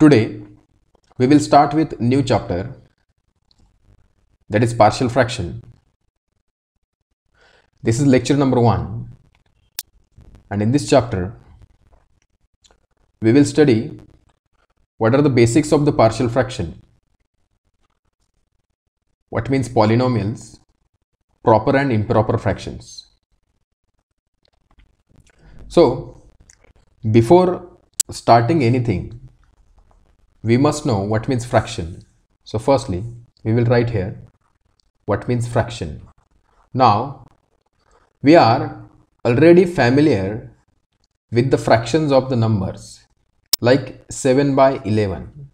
Today we will start with new chapter that is partial fraction. This is lecture number 1 and in this chapter we will study what are the basics of the partial fraction, what means polynomials, proper and improper fractions. So before starting anything we must know what means fraction. So firstly we will write here what means fraction. Now we are already familiar with the fractions of the numbers like 7 by 11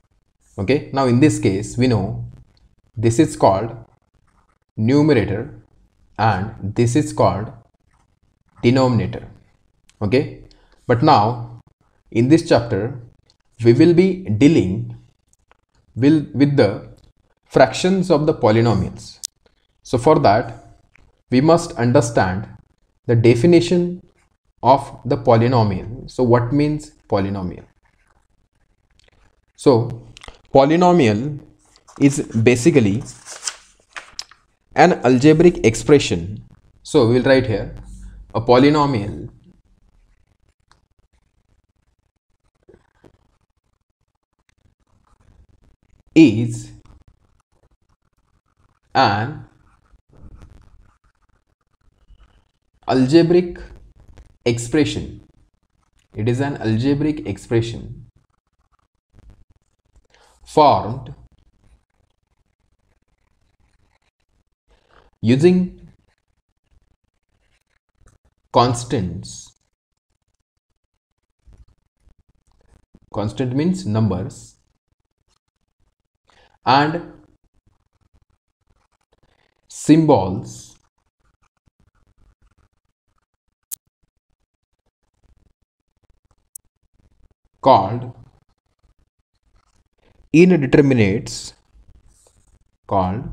okay now in this case we know this is called numerator and this is called denominator okay but now in this chapter we will be dealing will with the fractions of the polynomials. So for that we must understand the definition of the polynomial. So what means polynomial? So polynomial is basically an algebraic expression. So we will write here a polynomial is an algebraic expression. It is an algebraic expression formed using constants. Constant means numbers and symbols. Called. Indeterminates. Called.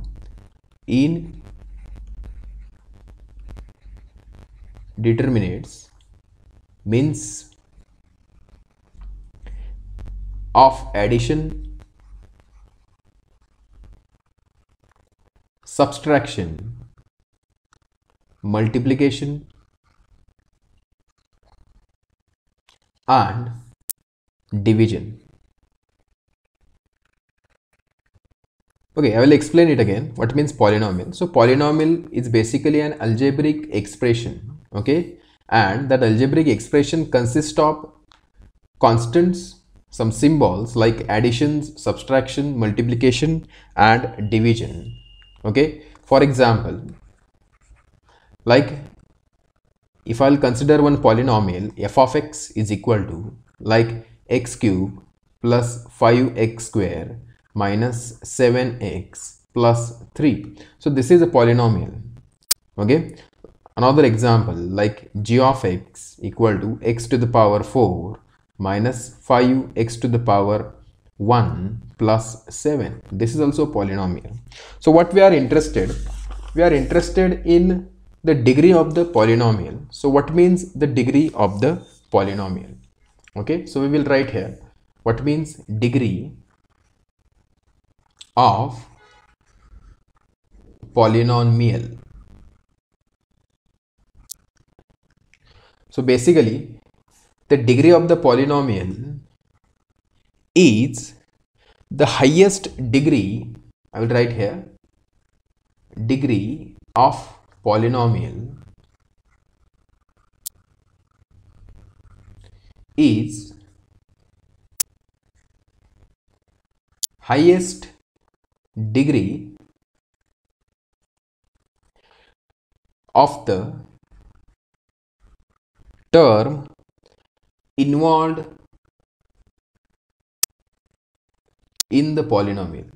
Indeterminates means. Of addition subtraction, multiplication and division. Okay, I will explain it again. What means polynomial? So polynomial is basically an algebraic expression. Okay, and that algebraic expression consists of constants, some symbols like additions, subtraction, multiplication and division okay? For example like if I'll consider one polynomial f of x is equal to like x cube plus 5x square minus 7x plus 3 so this is a polynomial. Okay? Another example like g of x equal to x to the power 4 minus 5x to the power 1 plus 7 this is also polynomial. So what we are interested we are interested in the degree of the polynomial. So what means the degree of the polynomial? Okay so we will write here. What means degree of polynomial? So basically the degree of the polynomial is the highest degree I will write here degree of polynomial is highest degree of the term involved in the polynomial.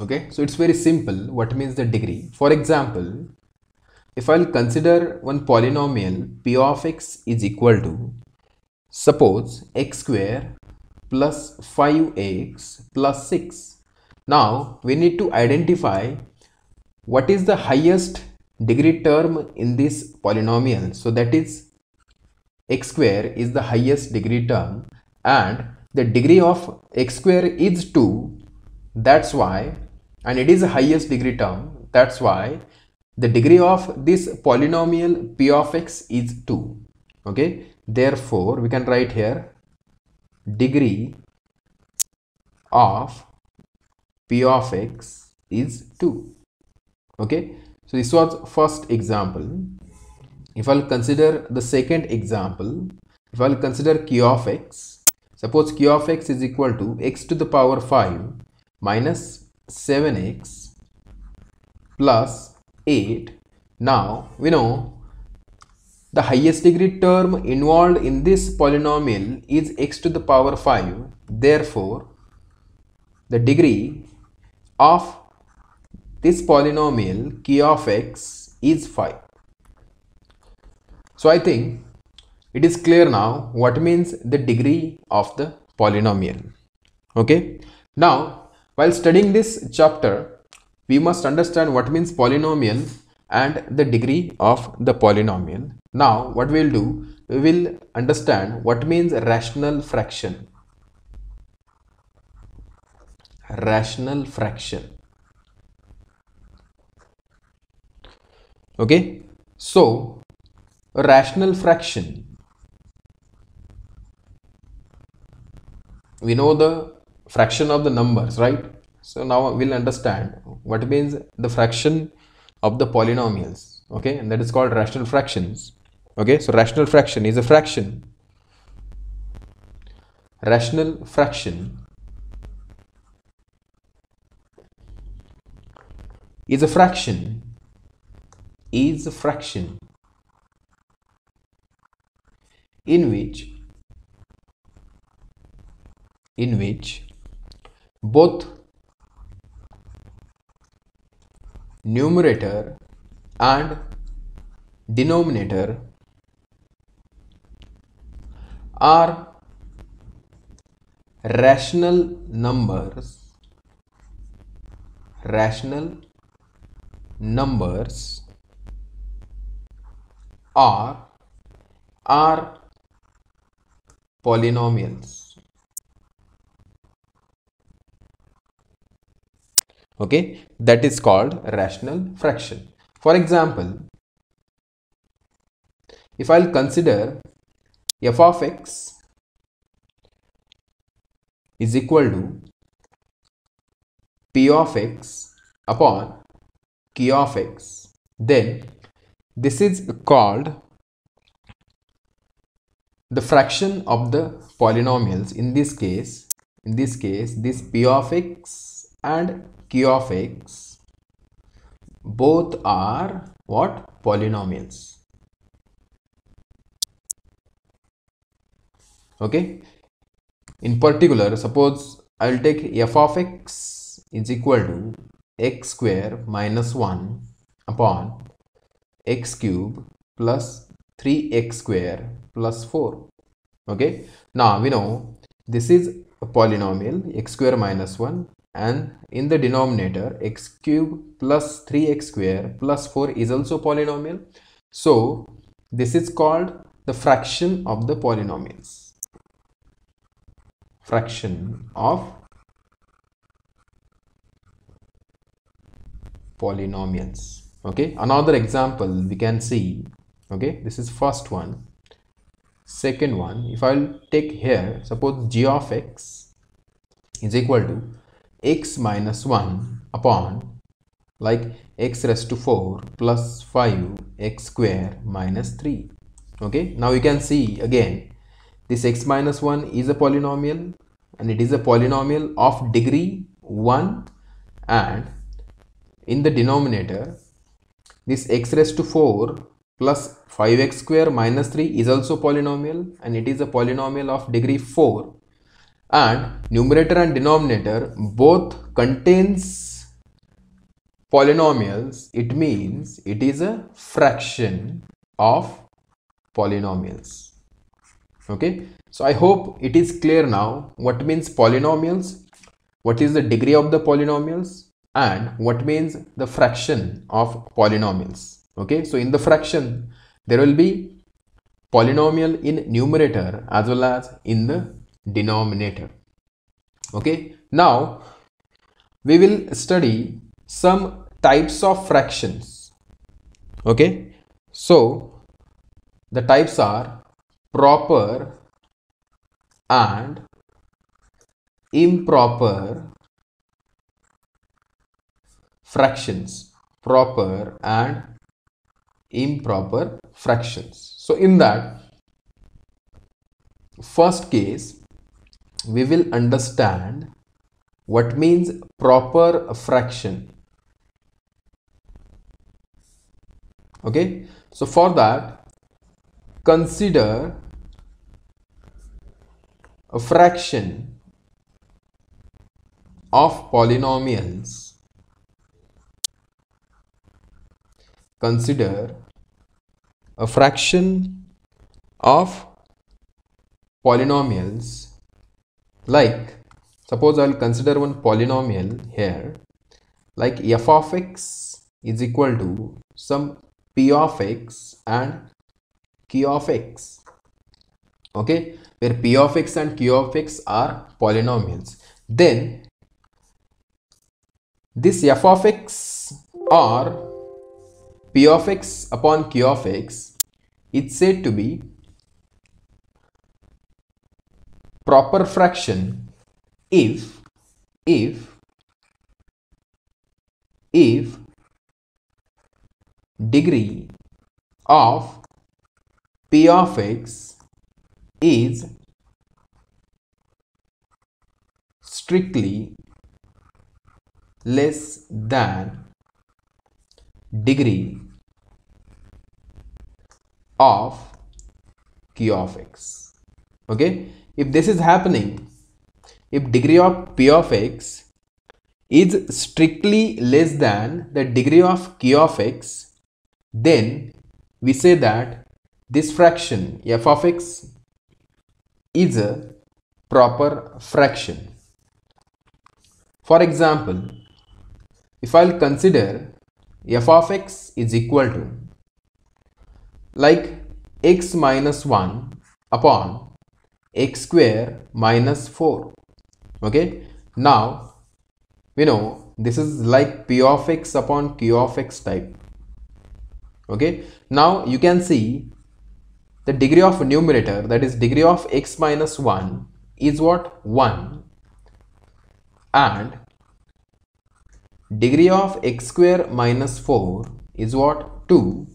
Okay, so it's very simple. What means the degree? For example, if I'll consider one polynomial p of x is equal to suppose x square plus 5x plus 6. Now we need to identify what is the highest degree term in this polynomial. So that is x square is the highest degree term and the degree of x square is 2 that's why and it is the highest degree term that's why the degree of this polynomial p of x is 2 okay? Therefore we can write here degree of p of x is 2 okay? So this was first example if i'll consider the second example if i'll consider q of x suppose q of x is equal to x to the power 5 minus 7x plus 8 now we know the highest degree term involved in this polynomial is x to the power 5. Therefore, the degree of this polynomial q of x is 5. So I think it is clear now what means the degree of the polynomial. Okay. Now, while studying this chapter, we must understand what means polynomial and the degree of the polynomial. Now what we'll do, we will understand what means rational fraction. Rational fraction. Okay, so a rational fraction, we know the fraction of the numbers, right? So now we'll understand what means the fraction of the polynomials okay? And that is called rational fractions okay? So rational fraction is a fraction. Rational fraction is a fraction is a fraction in which in which both numerator and denominator are rational numbers rational numbers are are polynomials. Okay? That is called rational fraction. For example if i'll consider f of x is equal to p of x upon q of x then this is called the fraction of the polynomials in this case in this case this p of x and q of x both are what? Polynomials. Okay? In particular suppose i'll take f of x is equal to x square minus 1 upon x cube plus 3x square plus 4 okay? Now we know this is a polynomial x square minus 1 and in the denominator x cube plus 3x square plus 4 is also polynomial. So this is called the fraction of the polynomials. Fraction of polynomials. Okay? Another example we can see okay this is first one. Second one if i'll take here suppose g of x is equal to x minus 1 upon like x raised to 4 plus 5 x square minus 3 okay now you can see again this x minus 1 is a polynomial and it is a polynomial of degree 1 and in the denominator this x raised to 4 plus 5x square minus 3 is also polynomial and it is a polynomial of degree 4 and numerator and denominator both contains polynomials. It means it is a fraction of polynomials. Okay? So i hope it is clear now. What means polynomials? What is the degree of the polynomials? And what means the fraction of polynomials okay so in the fraction there will be polynomial in numerator as well as in the denominator. Okay now we will study some types of fractions. Okay so the types are proper and improper fractions. Proper and improper fractions. So in that first case we will understand what means proper fraction. Okay? So for that consider a fraction of polynomials consider a fraction of polynomials like suppose I'll consider one polynomial here like f of x is equal to some p of x and q of x okay where p of x and q of x are polynomials. Then this f of x or p of x upon q of x is said to be proper fraction if if if degree of p of x is strictly less than degree of q of x. Okay? If this is happening if degree of p of x is strictly less than the degree of q of x then we say that this fraction f of x is a proper fraction. For example if i'll consider f of x is equal to like x minus 1 upon x square minus 4 okay? Now we know this is like p of x upon q of x type. Okay? Now you can see the degree of numerator that is degree of x minus 1 is what? 1 and degree of x square minus 4 is what? 2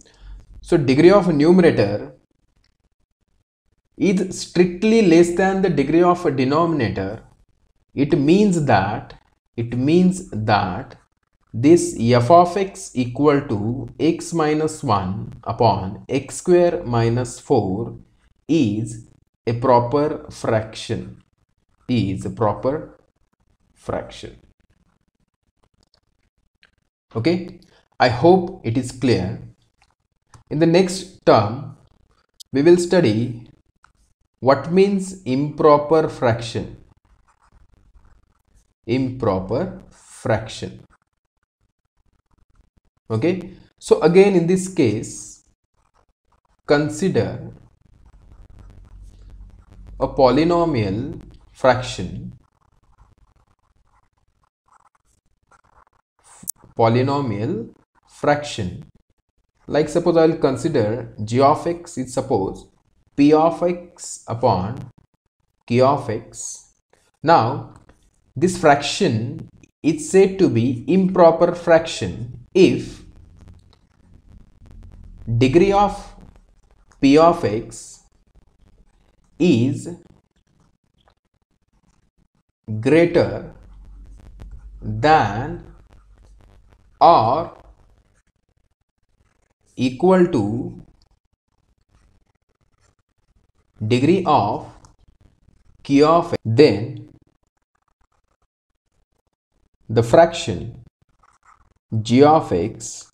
so degree of numerator is strictly less than the degree of a denominator. It means that it means that this f of x equal to x minus 1 upon x square minus 4 is a proper fraction is a proper fraction okay? I hope it is clear. In the next term we will study what means improper fraction. Improper fraction. Okay? So again in this case consider a polynomial fraction polynomial fraction. Like suppose I will consider g of x is suppose p of x upon q of x. Now this fraction is said to be improper fraction if degree of p of x is greater than or equal to degree of q of x, then the fraction g of x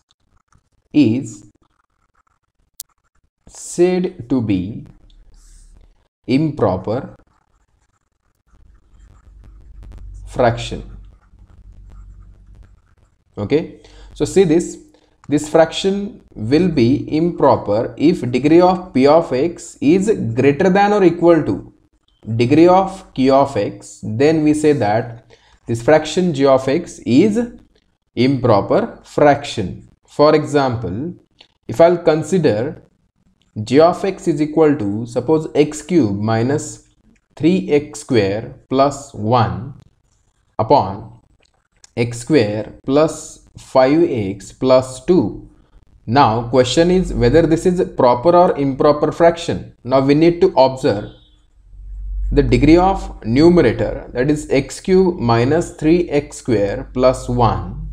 is said to be improper fraction okay? So see this. This fraction will be improper if degree of p of x is greater than or equal to degree of q of x. Then we say that this fraction g of x is improper fraction. For example if i'll consider g of x is equal to suppose x cube minus 3x square plus 1 upon x square plus 5x plus 2. Now question is whether this is proper or improper fraction. Now we need to observe the degree of numerator that is x cube minus 3x square plus 1.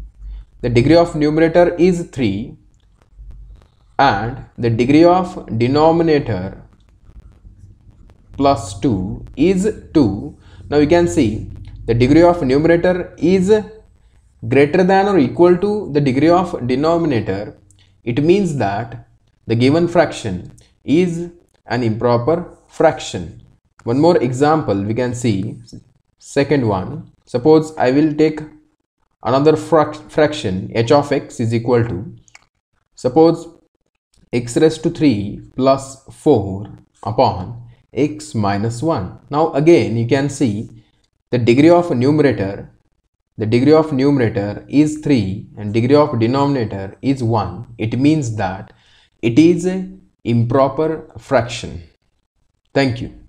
The degree of numerator is 3 and the degree of denominator plus 2 is 2. Now you can see the degree of numerator is greater than or equal to the degree of denominator, it means that the given fraction is an improper fraction. One more example we can see, second one. Suppose I will take another fraction h of x is equal to, suppose x raised to 3 plus 4 upon x minus 1. Now again you can see the degree of numerator the degree of numerator is 3 and degree of denominator is 1 it means that it is a improper fraction. Thank you